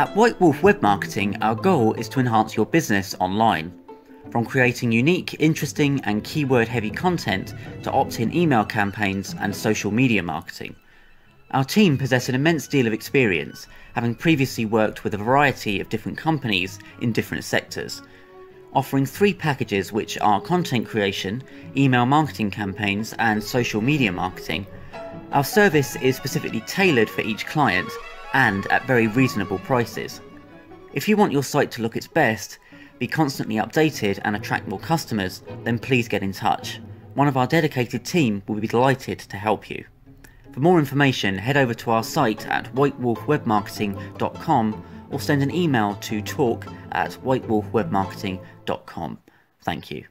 At White Wolf Web Marketing, our goal is to enhance your business online. From creating unique, interesting, and keyword heavy content to opt in email campaigns and social media marketing. Our team possess an immense deal of experience, having previously worked with a variety of different companies in different sectors, offering three packages which are content creation, email marketing campaigns, and social media marketing. Our service is specifically tailored for each client and at very reasonable prices. If you want your site to look its best, be constantly updated and attract more customers, then please get in touch. One of our dedicated team will be delighted to help you. For more information, head over to our site at whitewolfwebmarketing.com or send an email to talk at whitewolfwebmarketing.com. Thank you.